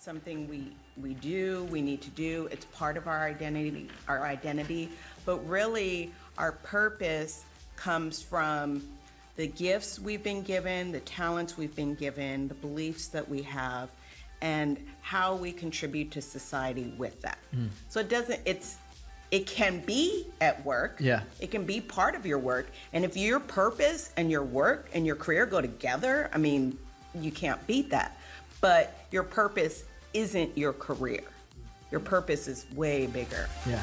something we, we do, we need to do. It's part of our identity, our identity. But really, our purpose comes from the gifts we've been given, the talents we've been given, the beliefs that we have, and how we contribute to society with that. Hmm. So it doesn't, it's, it can be at work. Yeah. It can be part of your work. And if your purpose and your work and your career go together, I mean, you can't beat that. But your purpose isn't your career. Your purpose is way bigger. Yeah.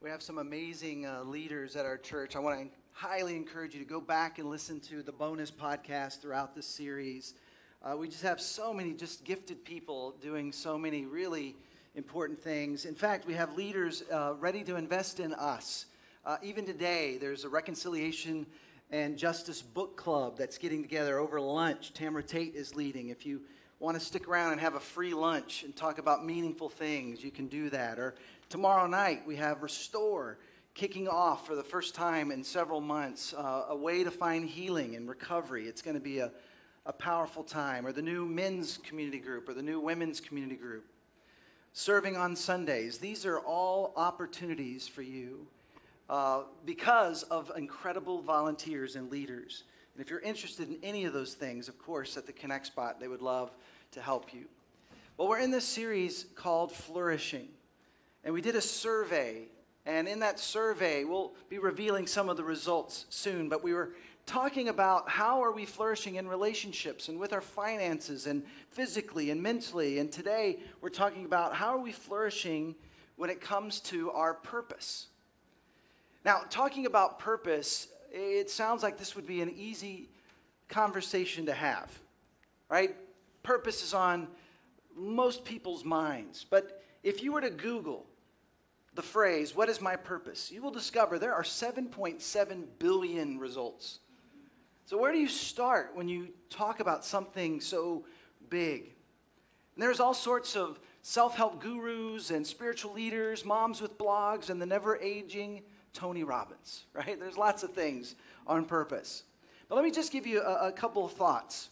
We have some amazing uh, leaders at our church. I want to highly encourage you to go back and listen to the bonus podcast throughout this series. Uh, we just have so many just gifted people doing so many really important things. In fact, we have leaders uh, ready to invest in us. Uh, even today, there's a reconciliation and justice book club that's getting together over lunch. Tamara Tate is leading. If you want to stick around and have a free lunch and talk about meaningful things, you can do that. Or tomorrow night, we have Restore kicking off for the first time in several months uh, a way to find healing and recovery. It's going to be a, a powerful time. Or the new men's community group or the new women's community group. Serving on Sundays. These are all opportunities for you uh, because of incredible volunteers and leaders. And if you're interested in any of those things, of course, at the Connect Spot, they would love to help you. Well, we're in this series called Flourishing. And we did a survey. And in that survey, we'll be revealing some of the results soon. But we were talking about how are we flourishing in relationships and with our finances and physically and mentally. And today, we're talking about how are we flourishing when it comes to our purpose. Now, talking about purpose, it sounds like this would be an easy conversation to have, right? Purpose is on most people's minds. But if you were to Google the phrase, What is my purpose? you will discover there are 7.7 billion results. So, where do you start when you talk about something so big? And there's all sorts of self help gurus and spiritual leaders, moms with blogs, and the never aging Tony Robbins, right? There's lots of things on purpose. But let me just give you a, a couple of thoughts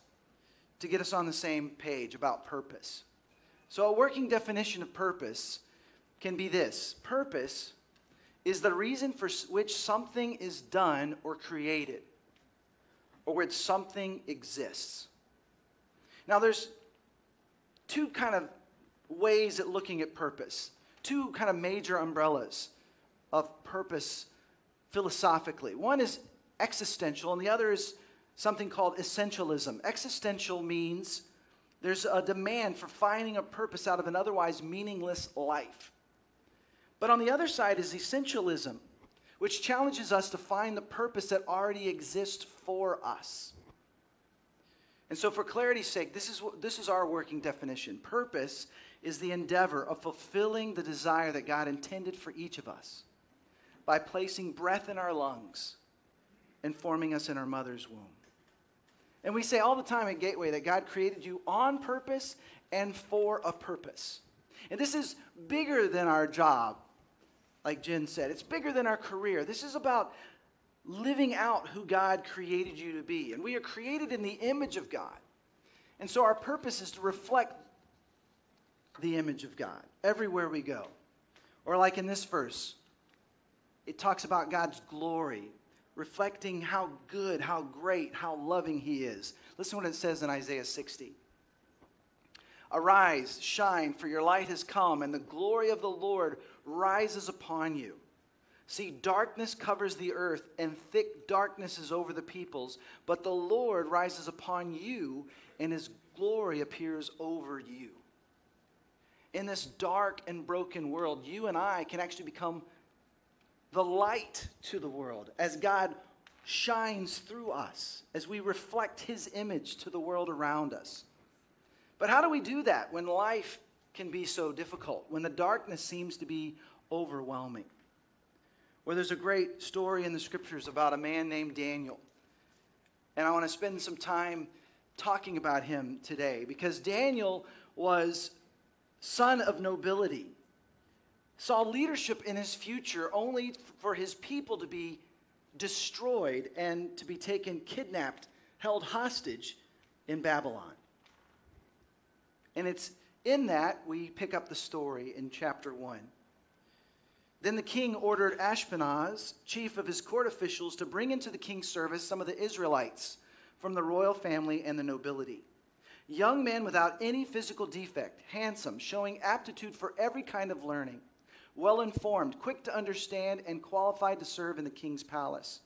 to get us on the same page about purpose. So, a working definition of purpose can be this purpose is the reason for which something is done or created, or which something exists. Now, there's two kind of ways at looking at purpose, two kind of major umbrellas of purpose philosophically. One is existential, and the other is something called essentialism. Existential means there's a demand for finding a purpose out of an otherwise meaningless life. But on the other side is essentialism, which challenges us to find the purpose that already exists for us. And so, for clarity's sake, this is, this is our working definition. Purpose is the endeavor of fulfilling the desire that God intended for each of us by placing breath in our lungs and forming us in our mother's womb. And we say all the time at Gateway that God created you on purpose and for a purpose. And this is bigger than our job, like Jen said. It's bigger than our career. This is about living out who God created you to be. And we are created in the image of God. And so our purpose is to reflect the image of God everywhere we go. Or, like in this verse, it talks about God's glory, reflecting how good, how great, how loving He is. Listen to what it says in Isaiah 60. Arise, shine, for your light has come, and the glory of the Lord rises upon you. See, darkness covers the earth, and thick darkness is over the peoples, but the Lord rises upon you, and his glory appears over you. In this dark and broken world, you and I can actually become the light to the world as God shines through us, as we reflect his image to the world around us. But how do we do that when life can be so difficult, when the darkness seems to be overwhelming? Well, there's a great story in the scriptures about a man named Daniel. And I want to spend some time talking about him today because Daniel was son of nobility saw leadership in his future only for his people to be destroyed, and to be taken kidnapped, held hostage in Babylon. And it's in that we pick up the story in chapter 1. Then the king ordered Ashpenaz, chief of his court officials, to bring into the king's service some of the Israelites from the royal family and the nobility. Young men without any physical defect, handsome, showing aptitude for every kind of learning, well informed, quick to understand, and qualified to serve in the king's palace.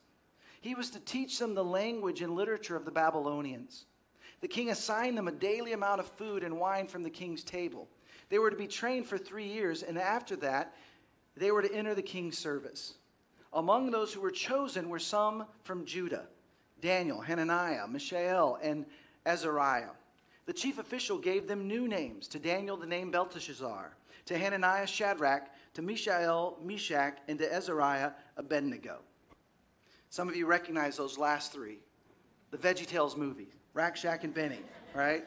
He was to teach them the language and literature of the Babylonians. The king assigned them a daily amount of food and wine from the king's table. They were to be trained for three years, and after that, they were to enter the king's service. Among those who were chosen were some from Judah Daniel, Hananiah, Mishael, and Azariah. The chief official gave them new names to Daniel, the name Belteshazzar, to Hananiah, Shadrach, to Mishael, Meshach, and to Azariah, Abednego. Some of you recognize those last three the VeggieTales movie, Rack, Shack, and Benny, right?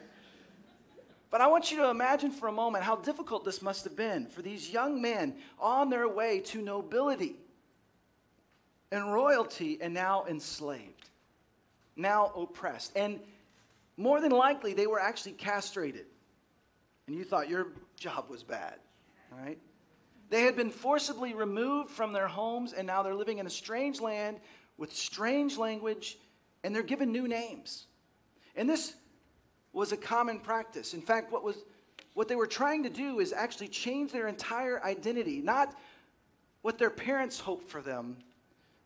But I want you to imagine for a moment how difficult this must have been for these young men on their way to nobility and royalty and now enslaved, now oppressed. And more than likely, they were actually castrated. And you thought your job was bad, right? They had been forcibly removed from their homes, and now they're living in a strange land with strange language, and they're given new names. And this was a common practice. In fact, what, was, what they were trying to do is actually change their entire identity, not what their parents hoped for them,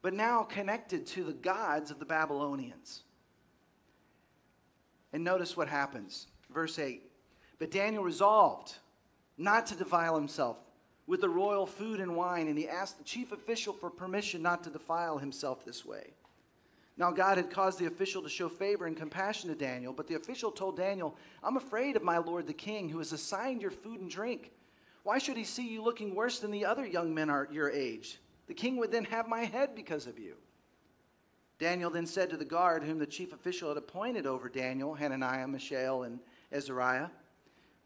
but now connected to the gods of the Babylonians. And notice what happens. Verse 8. But Daniel resolved not to defile himself with the royal food and wine, and he asked the chief official for permission not to defile himself this way. Now, God had caused the official to show favor and compassion to Daniel, but the official told Daniel, I'm afraid of my lord the king, who has assigned your food and drink. Why should he see you looking worse than the other young men are your age? The king would then have my head because of you. Daniel then said to the guard, whom the chief official had appointed over Daniel, Hananiah, Mishael, and Azariah,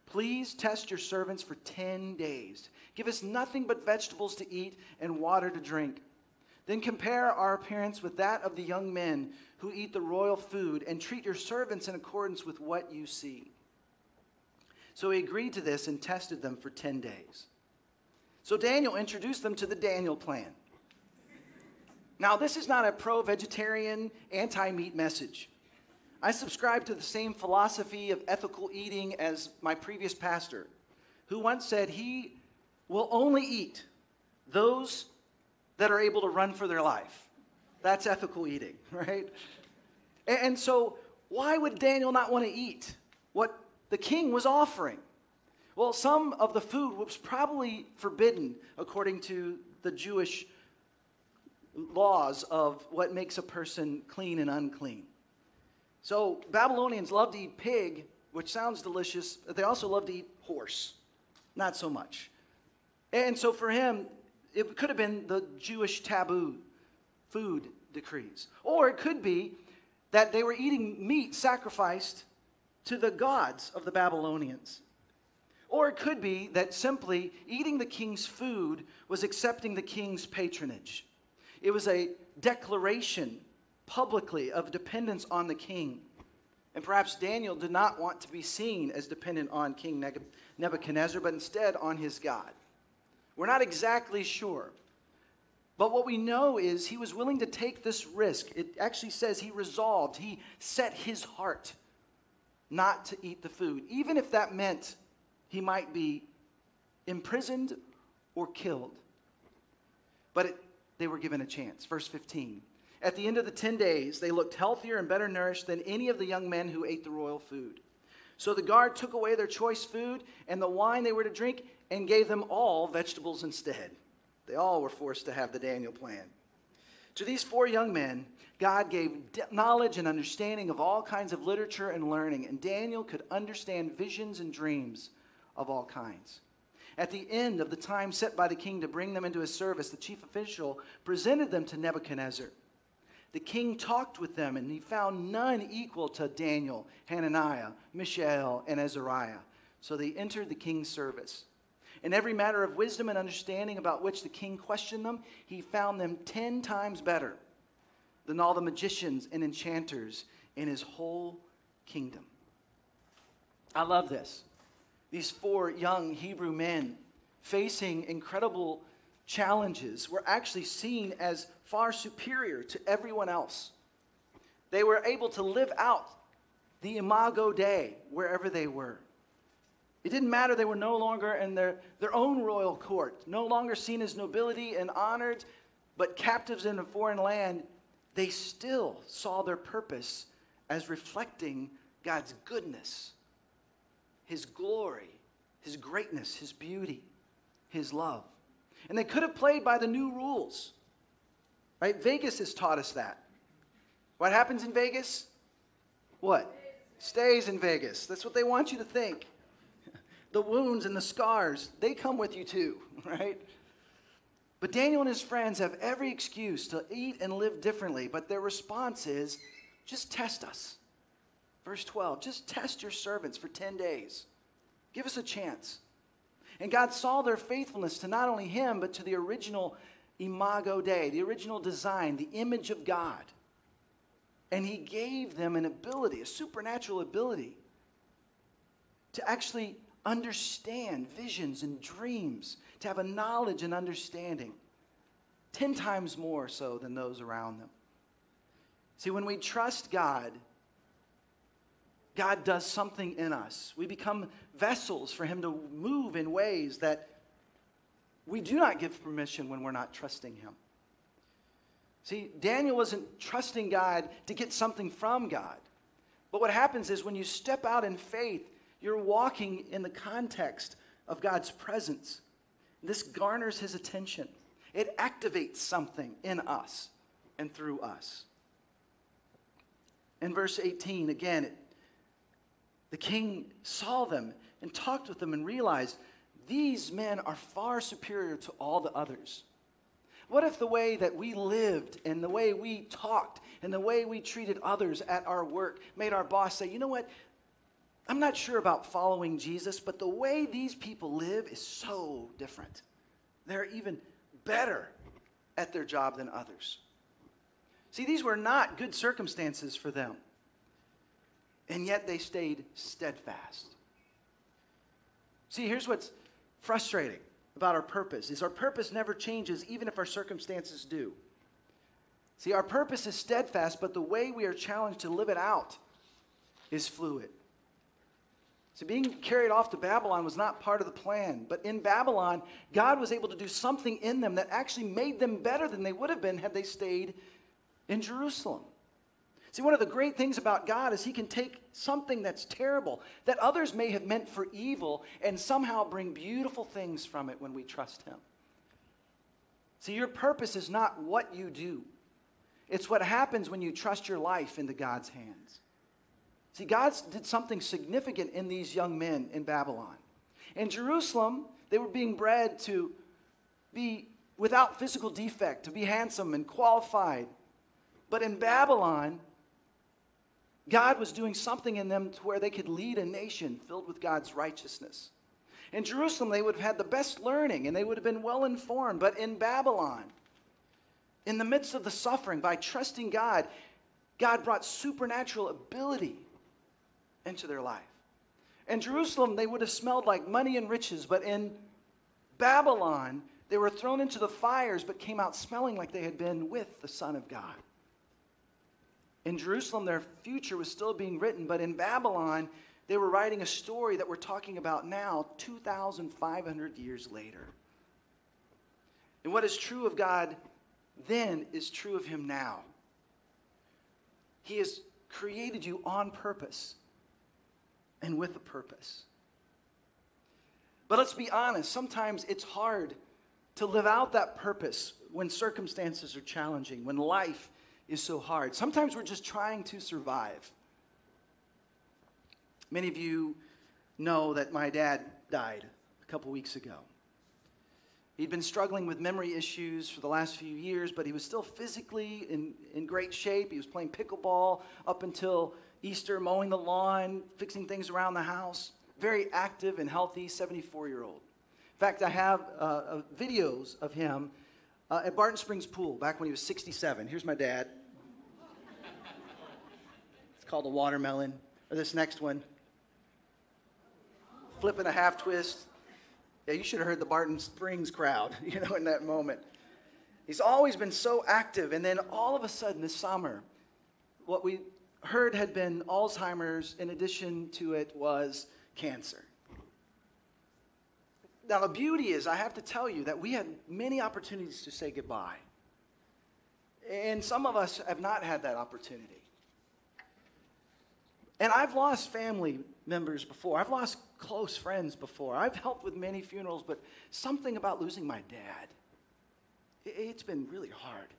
Please test your servants for 10 days. Give us nothing but vegetables to eat and water to drink. Then compare our appearance with that of the young men who eat the royal food, and treat your servants in accordance with what you see. So he agreed to this and tested them for 10 days. So Daniel introduced them to the Daniel plan. Now, this is not a pro vegetarian, anti meat message. I subscribe to the same philosophy of ethical eating as my previous pastor, who once said he will only eat those that are able to run for their life. That's ethical eating, right? And so, why would Daniel not want to eat what the king was offering? Well, some of the food was probably forbidden according to the Jewish laws of what makes a person clean and unclean. So, Babylonians loved to eat pig, which sounds delicious. But they also loved to eat horse, not so much. And so, for him, it could have been the Jewish taboo food decrees. Or it could be that they were eating meat sacrificed to the gods of the Babylonians. Or it could be that simply eating the king's food was accepting the king's patronage. It was a declaration publicly of dependence on the king. And perhaps Daniel did not want to be seen as dependent on King Nebuchadnezzar, but instead on his God. We're not exactly sure. But what we know is he was willing to take this risk. It actually says he resolved, he set his heart not to eat the food, even if that meant he might be imprisoned or killed. But it, they were given a chance. Verse 15. At the end of the 10 days, they looked healthier and better nourished than any of the young men who ate the royal food. So the guard took away their choice food and the wine they were to drink and gave them all vegetables instead. They all were forced to have the Daniel plan. To these four young men, God gave knowledge and understanding of all kinds of literature and learning, and Daniel could understand visions and dreams of all kinds. At the end of the time set by the king to bring them into his service, the chief official presented them to Nebuchadnezzar. The king talked with them, and he found none equal to Daniel, Hananiah, Mishael, and Azariah. So they entered the king's service. In every matter of wisdom and understanding about which the king questioned them, he found them ten times better than all the magicians and enchanters in his whole kingdom. I love this. These four young Hebrew men facing incredible challenges were actually seen as far superior to everyone else. They were able to live out the imago Dei wherever they were. It didn't matter, they were no longer in their, their own royal court, no longer seen as nobility and honored, but captives in a foreign land. They still saw their purpose as reflecting God's goodness, His glory, His greatness, His beauty, His love. And they could have played by the new rules. Right? Vegas has taught us that. What happens in Vegas? What? Stays in Vegas. That's what they want you to think. The wounds and the scars, they come with you too, right? But Daniel and his friends have every excuse to eat and live differently, but their response is just test us. Verse 12, just test your servants for 10 days. Give us a chance. And God saw their faithfulness to not only him, but to the original imago Dei, the original design, the image of God. And he gave them an ability, a supernatural ability, to actually understand visions and dreams, to have a knowledge and understanding, 10 times more so than those around them. See, when we trust God, God does something in us. We become vessels for Him to move in ways that we do not give permission when we're not trusting Him. See, Daniel wasn't trusting God to get something from God. But what happens is when you step out in faith, you're walking in the context of God's presence. This garners his attention. It activates something in us and through us. In verse 18, again, it, the king saw them and talked with them and realized these men are far superior to all the others. What if the way that we lived and the way we talked and the way we treated others at our work made our boss say, you know what? I'm not sure about following Jesus, but the way these people live is so different. They're even better at their job than others. See, these were not good circumstances for them. And yet they stayed steadfast. See, here's what's frustrating about our purpose is our purpose never changes even if our circumstances do. See, our purpose is steadfast, but the way we are challenged to live it out is fluid. So, being carried off to Babylon was not part of the plan. But in Babylon, God was able to do something in them that actually made them better than they would have been had they stayed in Jerusalem. See, one of the great things about God is He can take something that's terrible, that others may have meant for evil, and somehow bring beautiful things from it when we trust Him. See, your purpose is not what you do, it's what happens when you trust your life into God's hands. See, God did something significant in these young men in Babylon. In Jerusalem, they were being bred to be without physical defect, to be handsome and qualified. But in Babylon, God was doing something in them to where they could lead a nation filled with God's righteousness. In Jerusalem, they would have had the best learning and they would have been well informed. But in Babylon, in the midst of the suffering, by trusting God, God brought supernatural ability into their life. In Jerusalem, they would have smelled like money and riches, but in Babylon, they were thrown into the fires but came out smelling like they had been with the Son of God. In Jerusalem, their future was still being written, but in Babylon, they were writing a story that we're talking about now, 2,500 years later. And what is true of God then is true of Him now. He has created you on purpose and with a purpose. But let's be honest, sometimes it's hard to live out that purpose when circumstances are challenging, when life is so hard. Sometimes we're just trying to survive. Many of you know that my dad died a couple weeks ago. He'd been struggling with memory issues for the last few years, but he was still physically in, in great shape. He was playing pickleball up until Easter, mowing the lawn, fixing things around the house. Very active and healthy 74 year old. In fact, I have uh, uh, videos of him uh, at Barton Springs Pool back when he was 67. Here's my dad. It's called a watermelon. Or this next one, flipping a half twist. Yeah, you should have heard the Barton Springs crowd, you know, in that moment. He's always been so active. And then all of a sudden this summer, what we heard had been Alzheimer's. In addition to it was cancer. Now, the beauty is, I have to tell you that we had many opportunities to say goodbye. And some of us have not had that opportunity. And I've lost family members before. I've lost close friends before. I've helped with many funerals, but something about losing my dad, it's been really hard.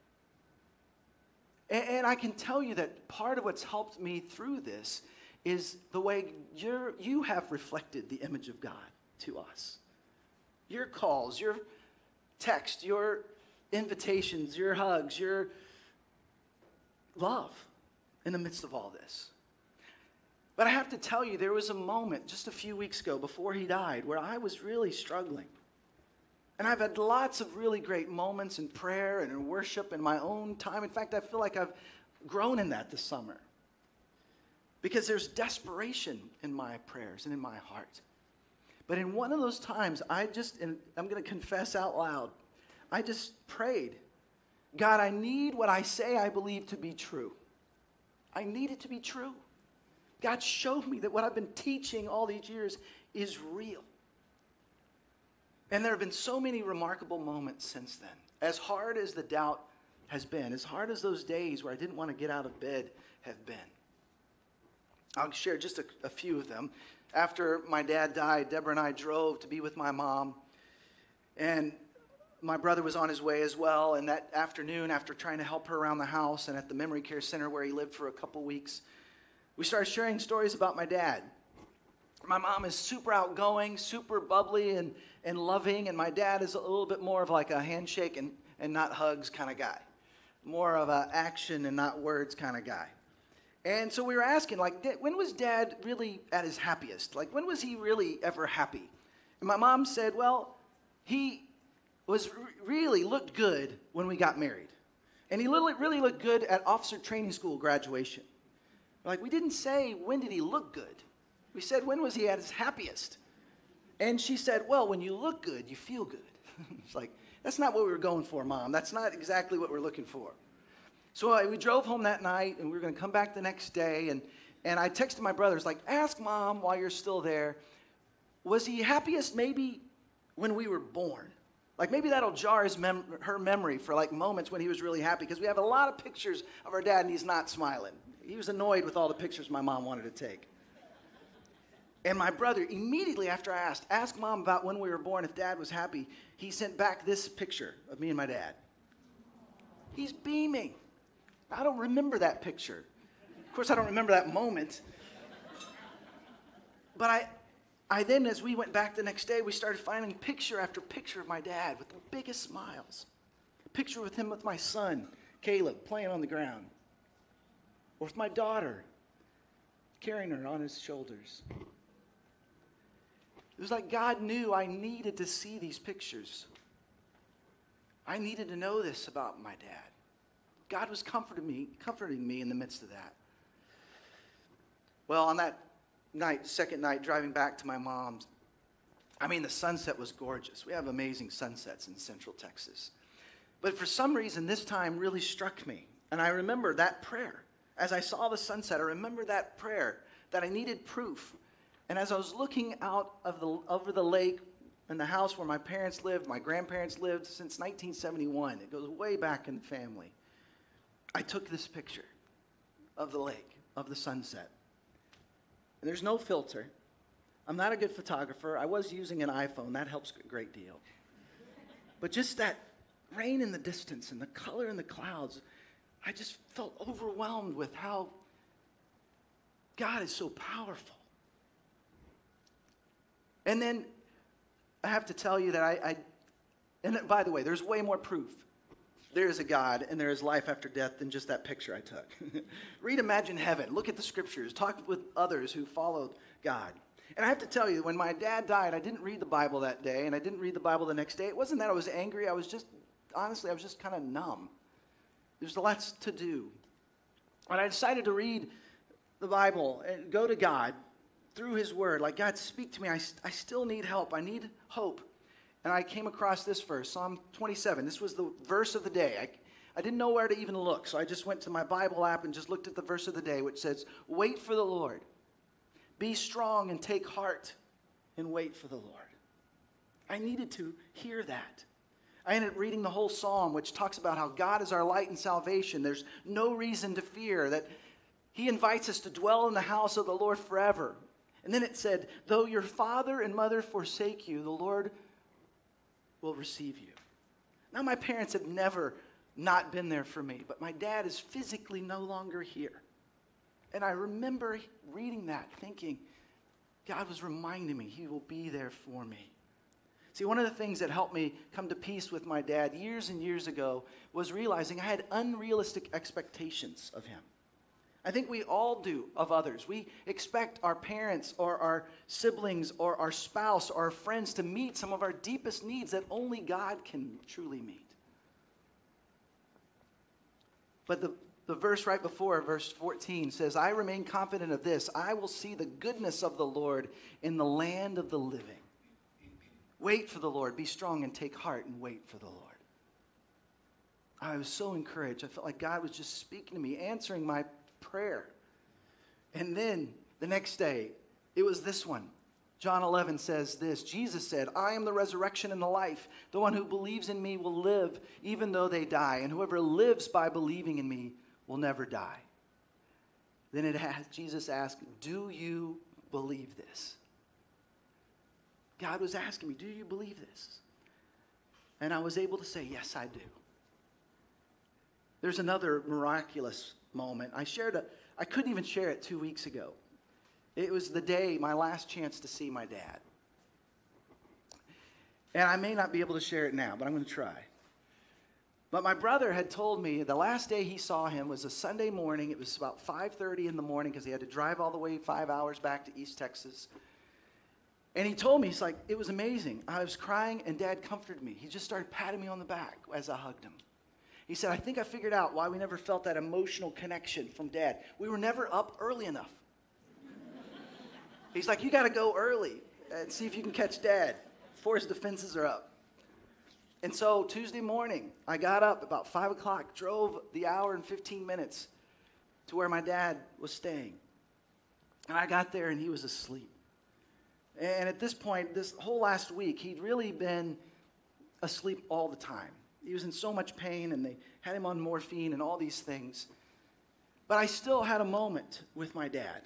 And I can tell you that part of what's helped me through this is the way you you have reflected the image of God to us. Your calls, your text, your invitations, your hugs, your love in the midst of all this. But I have to tell you, there was a moment just a few weeks ago before he died where I was really struggling. And I've had lots of really great moments in prayer and in worship in my own time. In fact, I feel like I've grown in that this summer because there's desperation in my prayers and in my heart. But in one of those times, I just, and I'm going to confess out loud, I just prayed, God, I need what I say I believe to be true. I need it to be true. God showed me that what I've been teaching all these years is real. And there have been so many remarkable moments since then. As hard as the doubt has been, as hard as those days where I didn't want to get out of bed have been. I'll share just a, a few of them. After my dad died, Deborah and I drove to be with my mom. And my brother was on his way as well. And that afternoon, after trying to help her around the house and at the memory care center where he lived for a couple weeks, we started sharing stories about my dad. My mom is super outgoing, super bubbly and, and loving, and my dad is a little bit more of like a handshake and, and not hugs kind of guy, more of an action and not words kind of guy. And so we were asking, like, when was dad really at his happiest? Like, when was he really ever happy? And my mom said, well, he was really looked good when we got married. And he really, really looked good at officer training school graduation. Like, we didn't say, when did he look good? We said, when was he at his happiest? And she said, well, when you look good, you feel good. it's like, that's not what we were going for, Mom. That's not exactly what we're looking for. So we drove home that night, and we were going to come back the next day. And, and I texted my brothers, like, ask Mom while you're still there, was he happiest maybe when we were born? Like maybe that'll jar his mem- her memory for like moments when he was really happy because we have a lot of pictures of our dad and he's not smiling. He was annoyed with all the pictures my mom wanted to take. And my brother, immediately after I asked, ask mom about when we were born if dad was happy, he sent back this picture of me and my dad. He's beaming. I don't remember that picture. Of course, I don't remember that moment. But I, I then, as we went back the next day, we started finding picture after picture of my dad with the biggest smiles. Picture with him with my son, Caleb, playing on the ground or with my daughter, carrying her on his shoulders. It was like God knew I needed to see these pictures. I needed to know this about my dad. God was comforting me, comforting me in the midst of that. Well, on that night, second night, driving back to my mom's, I mean, the sunset was gorgeous. We have amazing sunsets in Central Texas. But for some reason, this time really struck me. And I remember that prayer. As I saw the sunset, I remember that prayer that I needed proof. And as I was looking out of the, over the lake in the house where my parents lived, my grandparents lived since 1971, it goes way back in the family, I took this picture of the lake, of the sunset. And there's no filter. I'm not a good photographer. I was using an iPhone, that helps a great deal. But just that rain in the distance and the color in the clouds, I just felt overwhelmed with how God is so powerful. And then I have to tell you that I, I and by the way, there's way more proof. There is a God and there is life after death than just that picture I took. Read Imagine Heaven. Look at the scriptures. Talk with others who followed God. And I have to tell you, when my dad died, I didn't read the Bible that day and I didn't read the Bible the next day. It wasn't that I was angry. I was just, honestly, I was just kind of numb. There's lots to do. And I decided to read the Bible and go to God through His Word. Like, God, speak to me. I, I still need help. I need hope. And I came across this verse, Psalm 27. This was the verse of the day. I, I didn't know where to even look, so I just went to my Bible app and just looked at the verse of the day, which says, Wait for the Lord. Be strong and take heart and wait for the Lord. I needed to hear that. I ended up reading the whole psalm, which talks about how God is our light and salvation. There's no reason to fear, that He invites us to dwell in the house of the Lord forever. And then it said, Though your father and mother forsake you, the Lord will receive you. Now, my parents have never not been there for me, but my dad is physically no longer here. And I remember reading that, thinking, God was reminding me He will be there for me. See, one of the things that helped me come to peace with my dad years and years ago was realizing I had unrealistic expectations of him. I think we all do of others. We expect our parents or our siblings or our spouse or our friends to meet some of our deepest needs that only God can truly meet. But the, the verse right before, verse 14, says, I remain confident of this I will see the goodness of the Lord in the land of the living. Wait for the Lord. Be strong and take heart and wait for the Lord. I was so encouraged. I felt like God was just speaking to me, answering my prayer. And then the next day, it was this one. John 11 says this Jesus said, I am the resurrection and the life. The one who believes in me will live even though they die, and whoever lives by believing in me will never die. Then it has, Jesus asked, Do you believe this? God was asking me, Do you believe this? And I was able to say, Yes, I do. There's another miraculous moment. I shared a, I couldn't even share it two weeks ago. It was the day, my last chance to see my dad. And I may not be able to share it now, but I'm going to try. But my brother had told me the last day he saw him was a Sunday morning. It was about 5:30 in the morning because he had to drive all the way 5 hours back to East Texas. And he told me, he's like, it was amazing. I was crying, and dad comforted me. He just started patting me on the back as I hugged him. He said, I think I figured out why we never felt that emotional connection from dad. We were never up early enough. He's like, you got to go early and see if you can catch dad before his defenses are up. And so Tuesday morning, I got up about 5 o'clock, drove the hour and 15 minutes to where my dad was staying. And I got there, and he was asleep. And at this point, this whole last week, he'd really been asleep all the time. He was in so much pain, and they had him on morphine and all these things. But I still had a moment with my dad.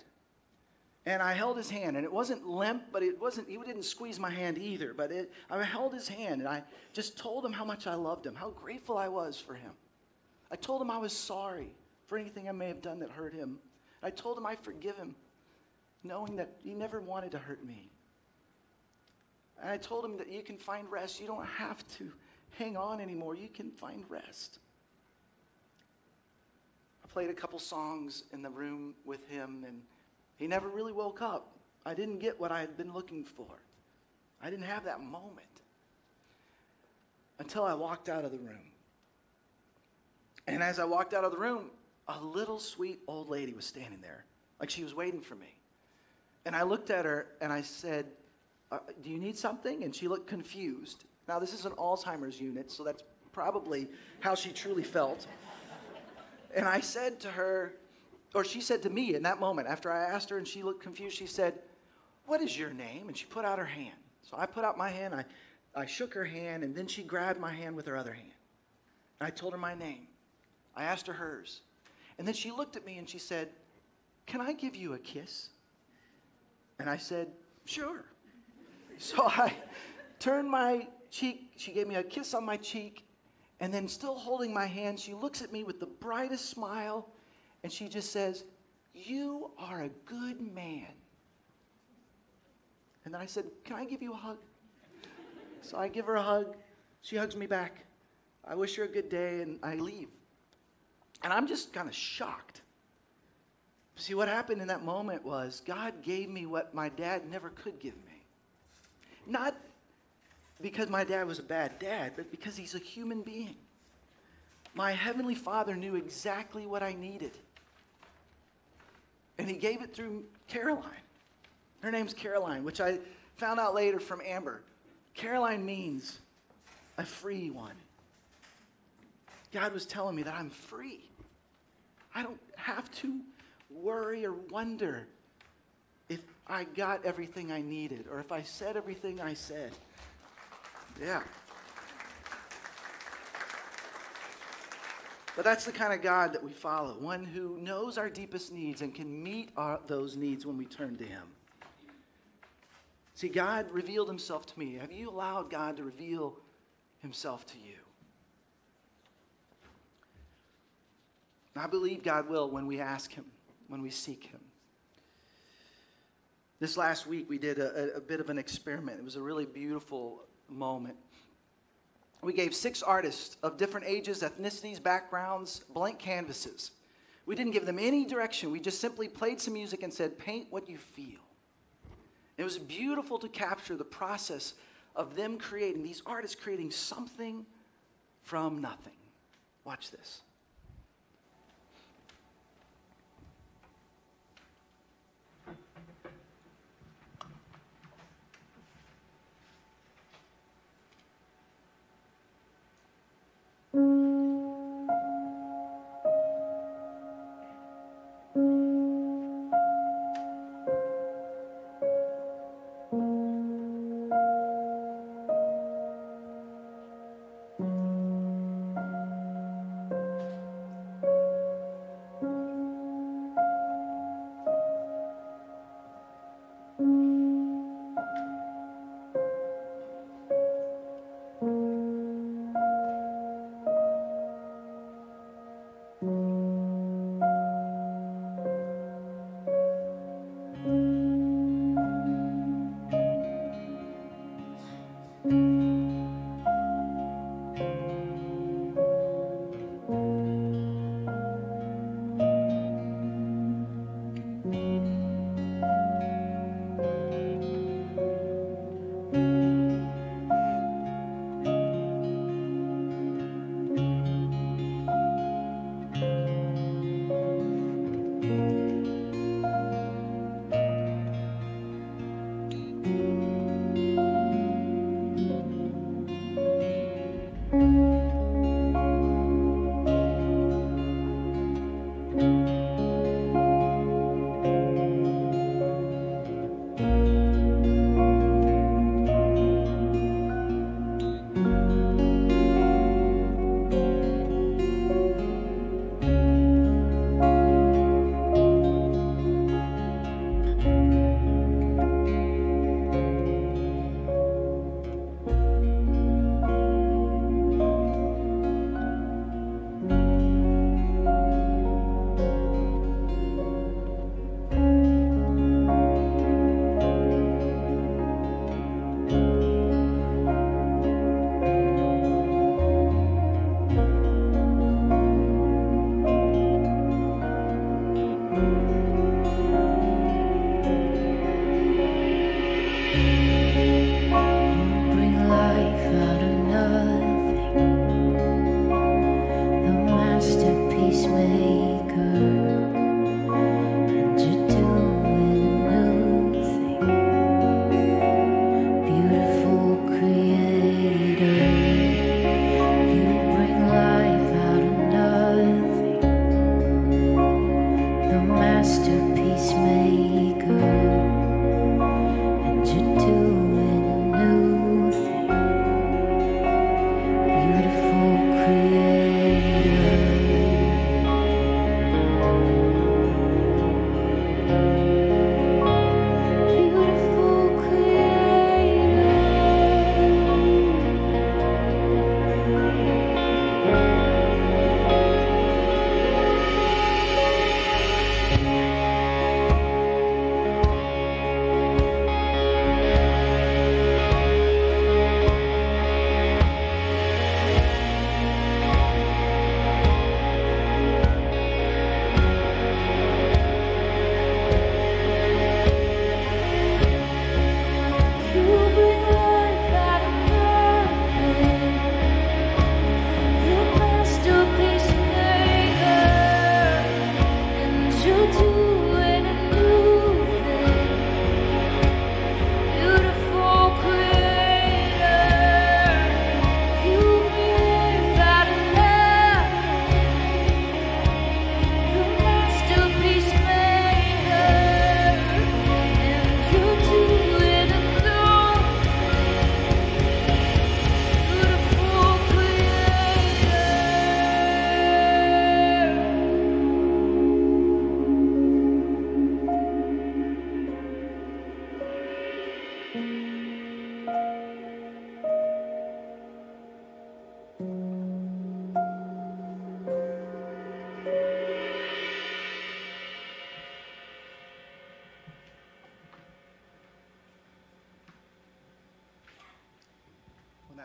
And I held his hand, and it wasn't limp, but it wasn't, he didn't squeeze my hand either. But it, I held his hand, and I just told him how much I loved him, how grateful I was for him. I told him I was sorry for anything I may have done that hurt him. I told him I forgive him, knowing that he never wanted to hurt me. And I told him that you can find rest. You don't have to hang on anymore. You can find rest. I played a couple songs in the room with him, and he never really woke up. I didn't get what I had been looking for. I didn't have that moment until I walked out of the room. And as I walked out of the room, a little sweet old lady was standing there, like she was waiting for me. And I looked at her and I said, uh, do you need something? And she looked confused. Now, this is an Alzheimer's unit, so that's probably how she truly felt. And I said to her, or she said to me in that moment, after I asked her and she looked confused, she said, What is your name? And she put out her hand. So I put out my hand, I, I shook her hand, and then she grabbed my hand with her other hand. And I told her my name. I asked her hers. And then she looked at me and she said, Can I give you a kiss? And I said, Sure. So I turned my cheek. She gave me a kiss on my cheek. And then, still holding my hand, she looks at me with the brightest smile and she just says, You are a good man. And then I said, Can I give you a hug? So I give her a hug. She hugs me back. I wish her a good day, and I leave. And I'm just kind of shocked. See, what happened in that moment was God gave me what my dad never could give me. Not because my dad was a bad dad, but because he's a human being. My heavenly father knew exactly what I needed. And he gave it through Caroline. Her name's Caroline, which I found out later from Amber. Caroline means a free one. God was telling me that I'm free. I don't have to worry or wonder if I got everything I needed or if I said everything I said. Yeah. But that's the kind of God that we follow, one who knows our deepest needs and can meet our, those needs when we turn to Him. See, God revealed Himself to me. Have you allowed God to reveal Himself to you? I believe God will when we ask Him, when we seek Him. This last week, we did a, a, bit of an experiment. It was a really beautiful moment. We gave six artists of different ages, ethnicities, backgrounds, blank canvases. We didn't give them any direction. We just simply played some music and said, Paint what you feel. It was beautiful to capture the process of them creating, these artists creating something from nothing. Watch this.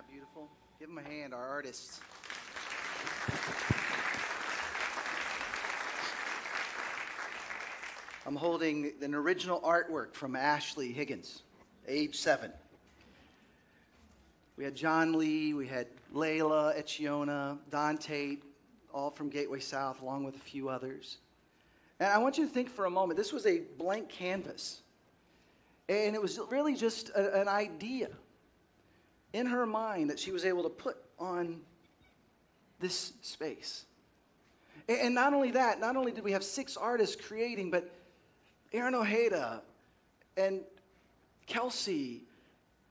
Beautiful? Give them a hand, our artists. I'm holding an original artwork from Ashley Higgins, age seven. We had John Lee, we had Layla, Etchiona, Don Tate, all from Gateway South, along with a few others. And I want you to think for a moment this was a blank canvas. And it was really just a, an idea in her mind that she was able to put on this space. And, not only that, not only did we have six artists creating, but Aaron Ojeda and Kelsey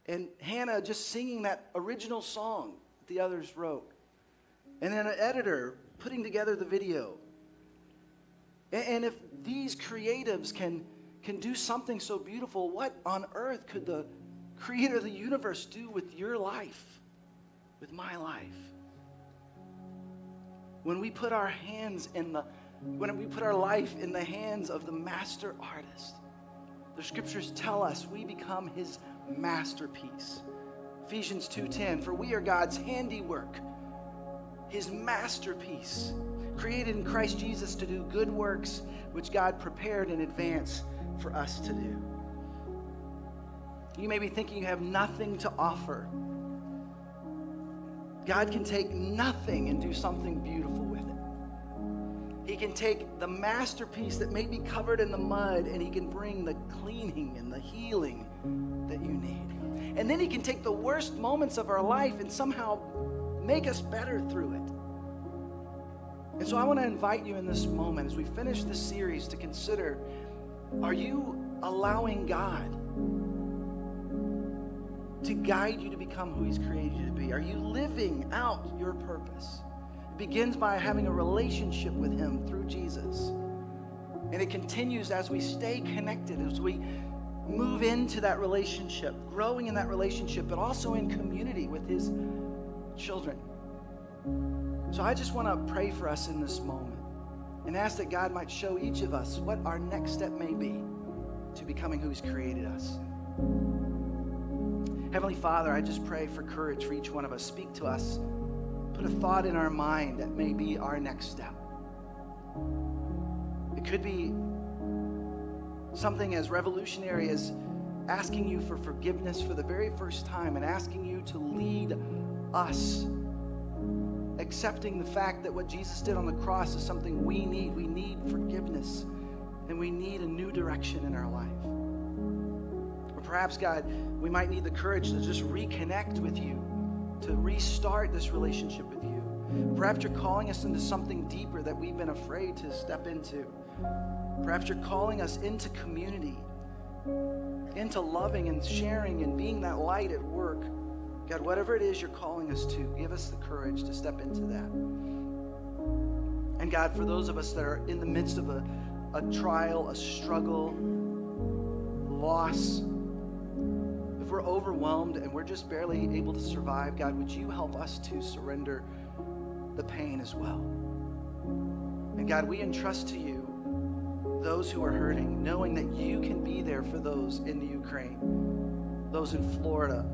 and Hannah just singing that original song that the others wrote. And then an editor putting together the video. And if these creatives can, can do something so beautiful, what on earth could the creator of the universe do with your life, with my life? When we put our hands in the when we put our life in the hands of the master artist, the scriptures tell us we become his masterpiece. Ephesians 2:10 For we are God's handiwork, his masterpiece, created in Christ Jesus to do good works which God prepared in advance for us to do. You may be thinking you have nothing to offer. God can take nothing and do something beautiful with it. He can take the masterpiece that may be covered in the mud and he can bring the cleaning and the healing that you need. And then he can take the worst moments of our life and somehow make us better through it. And so I want to invite you in this moment as we finish this series to consider are you allowing God to guide you to become who he's created you to be? Are you living out your purpose? It begins by having a relationship with Him through Jesus. And it continues as we stay connected, as we move into that relationship, growing in that relationship, but also in community with His children. So I just want to pray for us in this moment and ask that God might show each of us what our next step may be to becoming who He's created us. Heavenly Father, I just pray for courage for each one of us. Speak to us put a thought in our mind that may be our next step. It could be something as revolutionary as asking you for forgiveness for the very first time and asking you to lead us. Accepting the fact that what Jesus did on the cross is something we need. We need forgiveness and we need a new direction in our life. Perhaps, God, we might need the courage to just reconnect with you to restart this relationship with you. Perhaps you're calling us into something deeper that we've been afraid to step into. Perhaps you're calling us into community, into loving and sharing and being that light at work. God, whatever it is you're calling us to, give us the courage to step into that. And God, for those of us that are in the midst of a, a trial, a struggle, loss, if we're overwhelmed and we're just barely able to survive, God, would you help us to surrender the pain as well? And God, we entrust to you those who are hurting, knowing that you can be there for those in the Ukraine, those in Florida,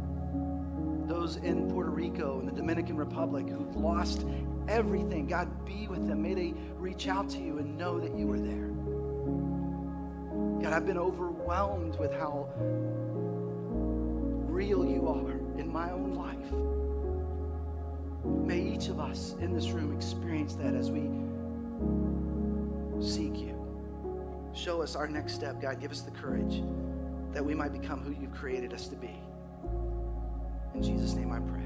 those in Puerto Rico and the Dominican Republic who've lost everything. God, be with them. May they reach out to you and know that you are there. God, I've been overwhelmed with how real you are in my own life. May each of us in this room experience that as we seek you. Show us our next step, God. Give us the courage that we might become who you've created us to be. In Jesus' name I pray.